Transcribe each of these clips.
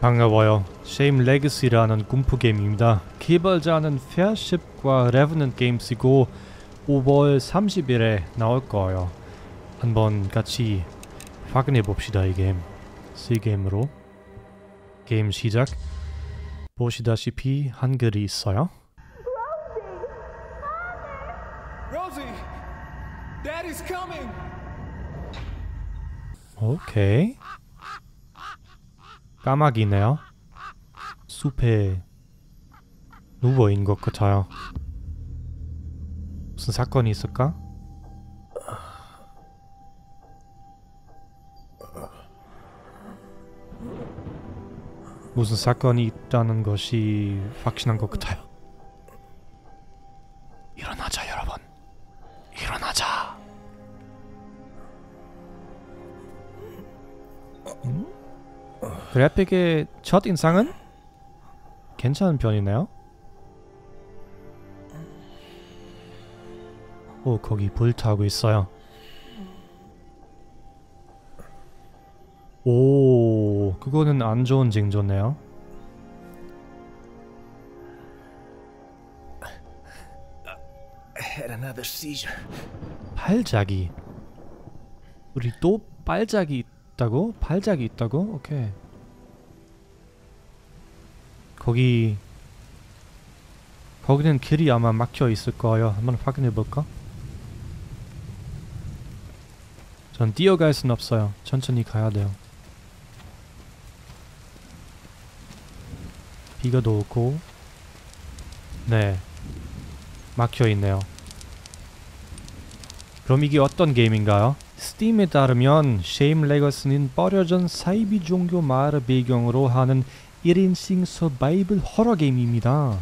반가워요. Shame Legacy라는 군포 게임입니다. 개발자는 Fairship과 Revenant Games이고 5월 30일에 나올 거예요. 한번 같이 확인해 봅시다 이 게임. C 게임으로 게임 시작. 보시다시피 한글이 있어요. 오케이. 까마귀네요. 숲에 누워인 것 같아요. 무슨 사건이 있을까? 무슨 사건이 있다는 것이 확신한 것 같아요. 그래픽의 첫 인상은 괜찮은 편이네요. 오 거기 불 타고 있어요. 오 그거는 안 좋은 징조네요. 팔자기. 우리 또 빨짝이 있다고? 팔짝이 있다고? 오케이. 거기 거기는 길이 아마 막혀 있을 거예요. 한번 확인해 볼까? 전 뛰어갈 순 없어요. 천천히 가야 돼요. 비가 오고 네 막혀 있네요. 그럼 이게 어떤 게임인가요? 스팀에 따르면 Shame Legacy는 버려진 사이비 종교 마을을 배경으로 하는 1인칭 서바이벌 호러 게임입니다.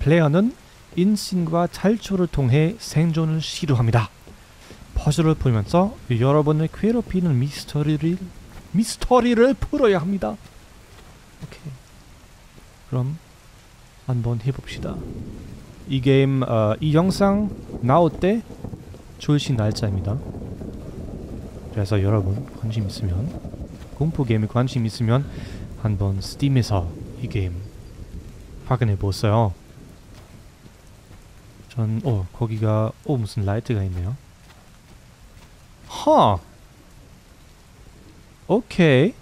플레이어는 은신과 탈출을 통해 생존을 시도합니다. 퍼즐을 풀면서 여러분을 괴롭히는 미스터리를 미스터리를 풀어야 합니다. 오케이. 그럼 한번 해봅시다. 이 게임 어, 이 영상 나올 때 출시 날짜입니다. 그래서 여러분 관심 있으면 공포 게임에 관심 있으면 한번 스팀에서 이 게임 확인해 보세요. 전, 어, 거기가, 어, 무슨 라이트가 있네요. 허! 오케이.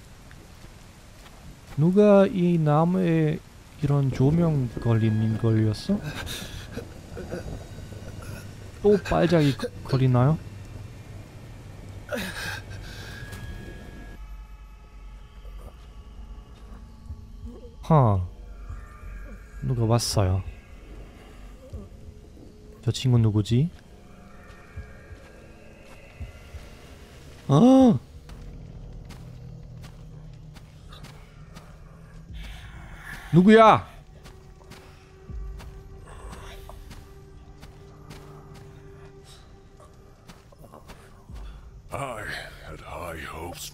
누가 이 나무에 이런 조명 걸린 걸렸어? 또 빨작이 거- 걸리나요? 하. 누가 왔어요? 저 친구 누구지? 아 누구야?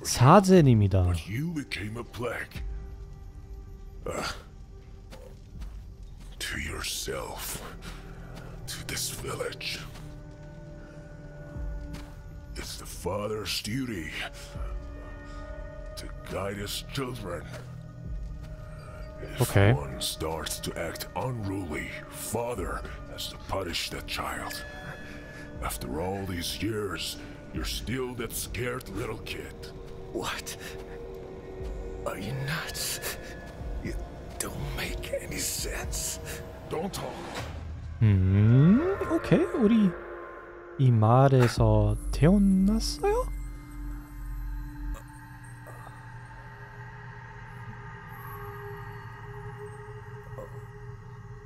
사제님이다 but you became a plague. Uh, to yourself, to this village. It's the father's duty to guide his children. If Okay. one starts to act unruly, father has to punish that child. After all these years, you're still that scared little kid. What? Are you nuts? 음 오케이. 우리 이 마을에서 태어났어요?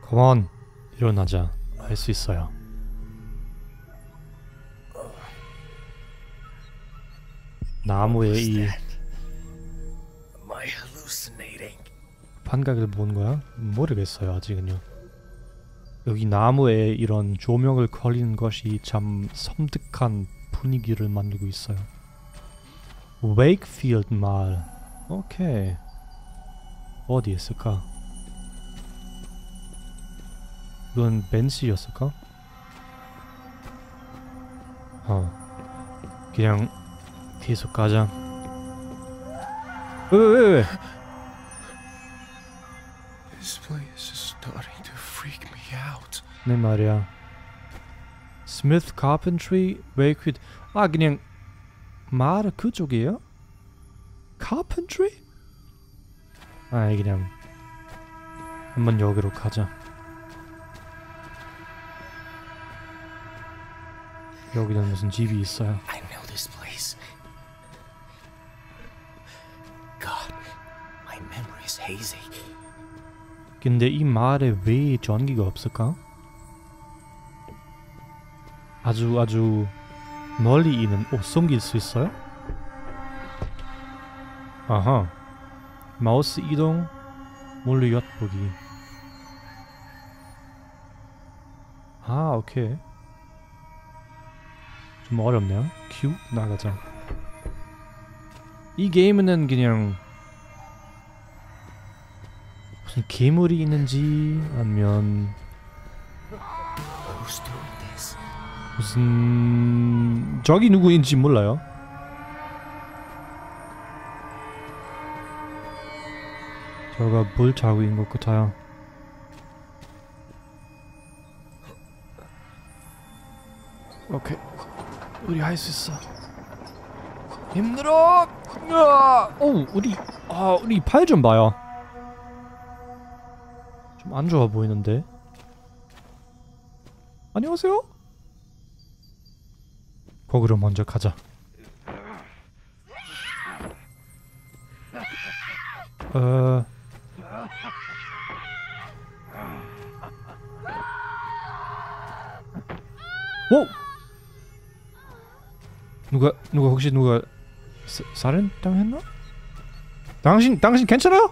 컴온 일어나자. 할 수 있어요. 나무에 이 판각을 본 거야? 모르겠어요 아직은요 여기 나무에 이런 조명을 걸리는 것이 참 섬뜩한 분위기를 만들고 있어요 웨이크필드 마을 오케이 어디 있을까? 이건 벤시였을까? 어 그냥 계속 가자 왜 왜왜 왜, 왜? Starting to freak me out. 네 말이야. 스미스 카펜트리 웨이퀴드 아 그냥 말 그쪽이에요? 카펜트리? 아 그냥 한번 여기로 가자. 여기는 무슨 집이 있어요. I know this place. God, my memory is hazy. 근데 이 마을에 왜 전기가 없을까? 아주 아주 멀리 있는 옷 숨길 수 있어요? 아하 마우스 이동 몰래 엿보기 아 오케이 좀 어렵네요 큐 나가자 이 게임은 그냥 무슨 괴물이 있는지 아니면? 무슨 저기 누구인지 몰라요. 저가 물 자국인 것 같아요. 오케이, 우리 할 수 있어. 힘들어. 으아! 오, 우리 아 우리 팔 좀 봐요. 좀 안 좋아 보이는데. 안녕하세요. 거기로 먼저 가자. 어. 오! 누가 누가 혹시 누가 사, 살인 당했나? 당신 당신 괜찮아요?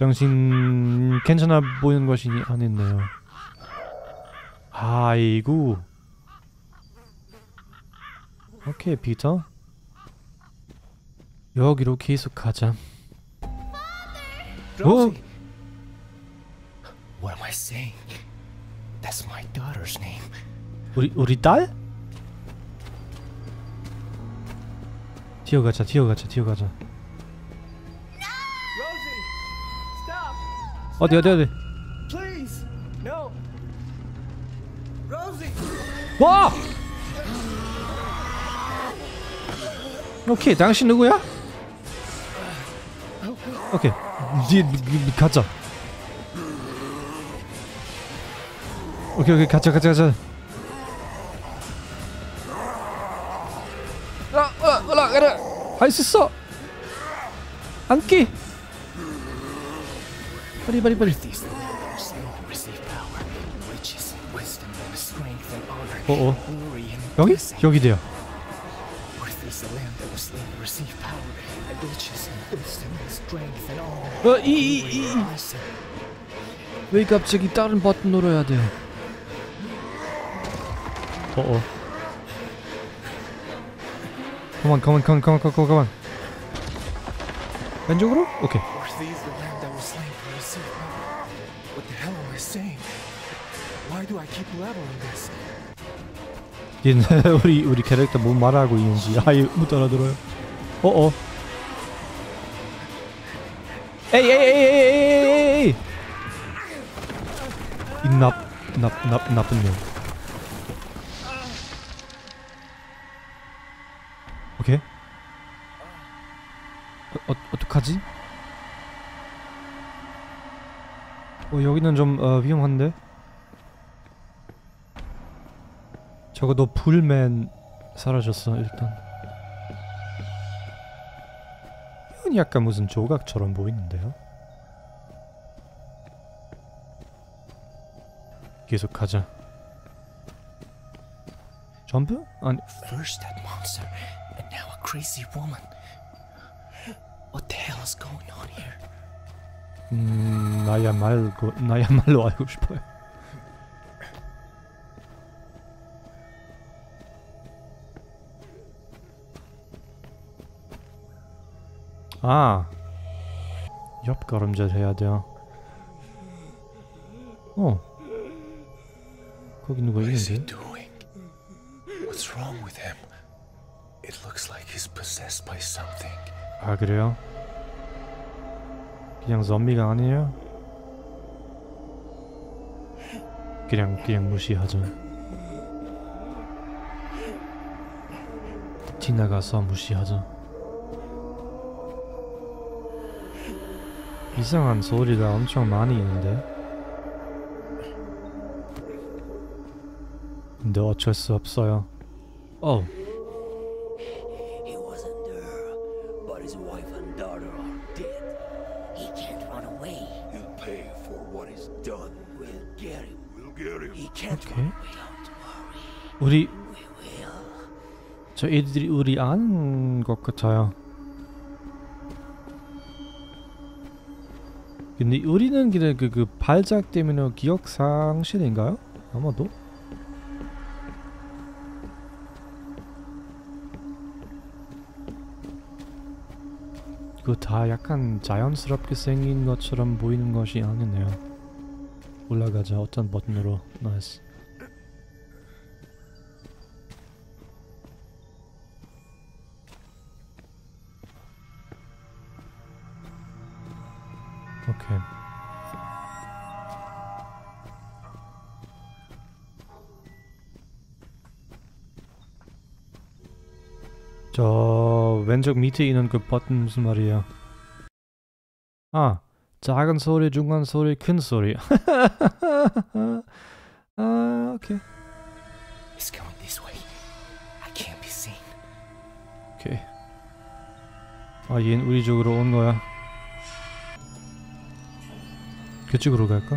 당신 괜찮아 보이는 것이 아니네요. 아이고. 오케이 피터. 여기로 계속 가자. Rosie. What am I saying? That's my daughter's name. 우리 우리 딸? 뛰어가자 뛰어가자 뛰어가자. 어디 어디 어디. Please, no. Rosie. 와! 오케이 당신 누구야? 오케이 니 가자 오케이 오케이 가자 가자 가자 아, 아, 올라 가라 할수 있어 앉기 빨리 빨리 빨리 These slowly receive power, riches, wisdom, strength and honor, 어어 glory and 여기? blessing. 여기 돼요 Earth is the land that will slowly receive power, and riches and wisdom and strength and honor, 어, 이, 이, 이. 왜 갑자기 다른 버튼 눌러야 돼요? 어어. 가만 가만 가만 가만 가만 가만. 왼쪽으로? 오케이. Earth 얘는 우리 우리 캐릭터 뭐 말하고 있는지 아예 못 알아들어요. 어어. 에이 에이 에이 에이 에이 에이. 이납납납 나쁜 년. 오케이. 어, 어 어떡하지? 어 여기는 좀 어, 위험한데. 적어도 불맨 사라졌어 일단. 이건 약간 무슨 조각처럼 보이는데요. 계속 가자. 점프? 아니 First that monster, and now a crazy woman. What the hell is going on here? 음 나야말로 나야말로 알고 싶어요. 아 옆걸음질 해야 돼요. 어 거기 누가 What is he 있는데? doing? What's wrong with him? It looks like he's possessed by something. 아 그냥 좀비가 아니에요? 그냥 그냥 무시하자. 지나가서 무시하자. 이상한 소리가 엄청 많이 있는데. 근데 어쩔 수 없어요. 어, 우리. 저 애들이 우리 아는 것 같아요. 근데 우리는 그냥 그, 그 발작 때문에 기억 상실인가요? 아마도? 이거 다 약간 자연스럽게 생긴 것처럼 보이는 것이 아니네요. 올라가자 어떤 버튼으로 나이스. 오케이. 저 왼쪽 밑에 있는 그 버튼 무슨 말이에요? 아, 작은 소리, 중간 소리, 큰 소리. 아, 오케이. He's going this way. I can't be seen. 오케이. 아, 얘는 우리 쪽으로 온 거야. 그쪽으로 갈까?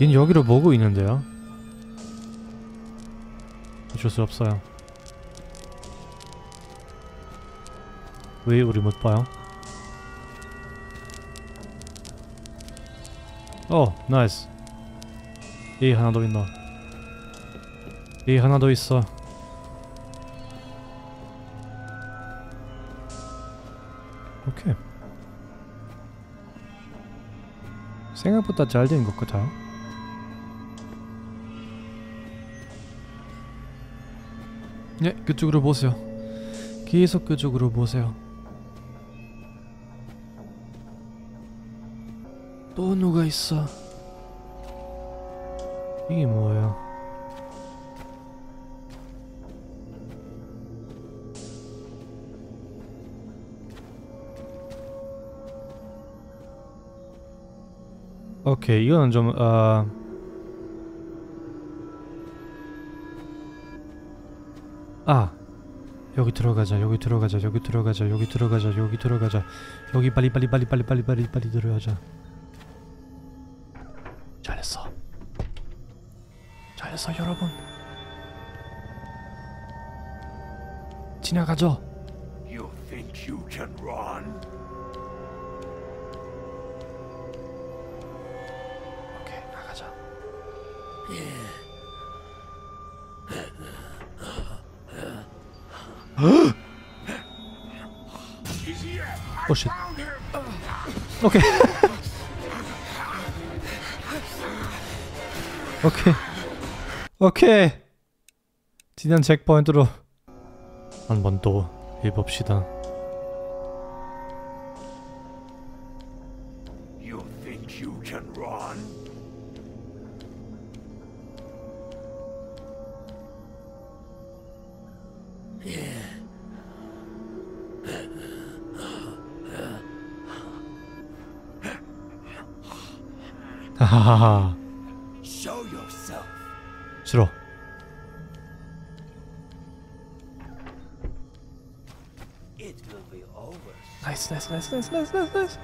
얘는 여기로 보고 있는데요. 어쩔 수 없어요. 왜 우리 못 봐요? 어, 나이스. 얘 하나 더 있나? 얘 하나 더 있어. 생각보다 잘 된 것 같아요. 네, 그쪽으로 보세요. 계속 그쪽으로 보세요. 또 누가 있어? 이게 뭐예요? 오케이 이거는 좀 어... 아 여기 들어가자 여기 들어가자 여기 들어가자 여기 들어가자 여기 들어가자. 여기 빨리 빨리 빨리 빨리 빨리 빨리 빨리 들어가자. 잘했어. 잘했어 여러분. 지나가죠? You think you can run? 오씨 오케이. 오케이. 오케이. 지난 체크포인트로 한번또 해봅시다 yourself. 싫어. nice nice nice nice nice nice nice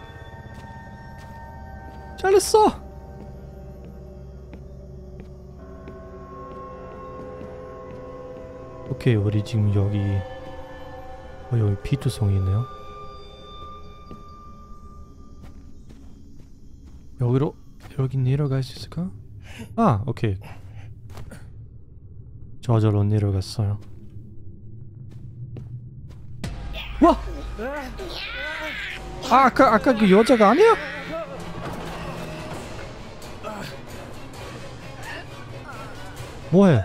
잘했어. 오케이 우리 지금 여기 어 여기 피투성이 있네요. 여기로 여기 내려갈 수 있을까? 아 오케이 저절로 내려갔어요 와! 아, 아까 아까 그 여자가 아니야? 뭐해?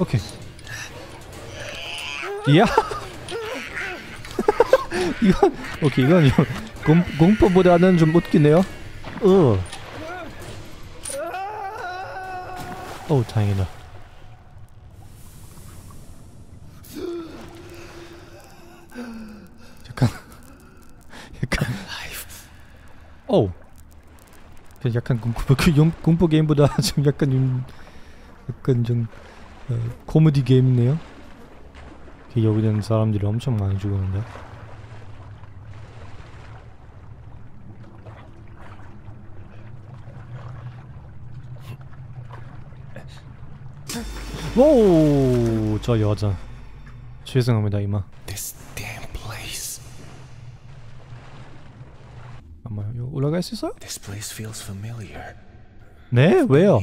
오케이. 이야 이건 오케이 이건 좀 공, 공포보다는 좀 웃기네요 어. 어 다행이다 약간 약간 어 약간 공포 그 용- 공포 게임보다 좀 약간 좀 약간 좀 어, 코미디 게임이네요. 그 여기 있는 사람들이 엄청 많이 죽었는데. 오, 저 여자. 죄송합니다, 이마. This damn place. 아마 여기 올라갈 수 있어요? This place feels familiar. 네, 왜요?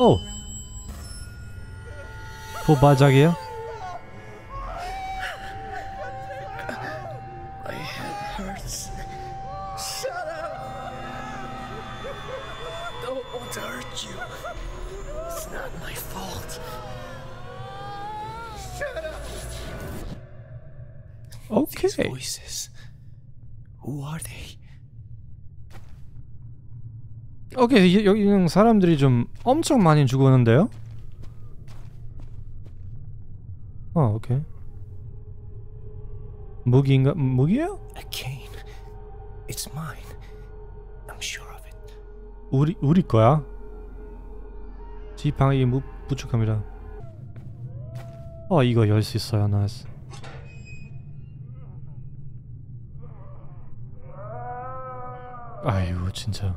오. 도바작이에요? These 오케이. voices. Who are they? 오케이 여- 여기 있는 사람들이 좀 엄청 많이 죽었는데요? 어 오케이 무기인가 무기예요? A cane. It's mine. I'm sure of it. 우리 우리 거야? 지팡이 무 부축합니다. 어 이거 열 수 있어요 나이스. 아유 진짜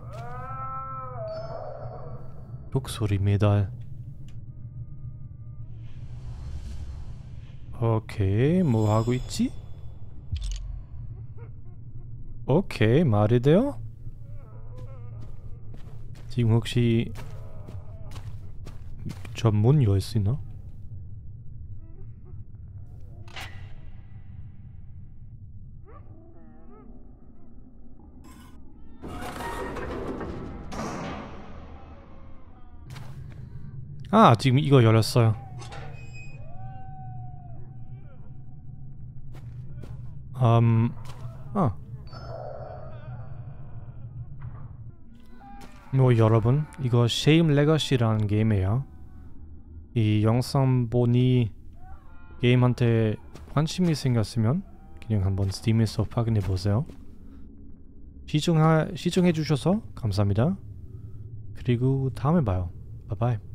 독소리 메달. 오케이 뭐 하고 있지? 오케이 말이 돼요? 지금 혹시 전문 열수 있나? 아 지금 이거 열렸어요. 음, 아. 뭐 여러분 이거 Shame Legacy라는 게임이에요. 이 영상 보니 게임한테 관심이 생겼으면 그냥 한번 스팀에서 확인해 보세요. 시청하, 시청해 주셔서 감사합니다. 그리고 다음에 봐요. 바이바이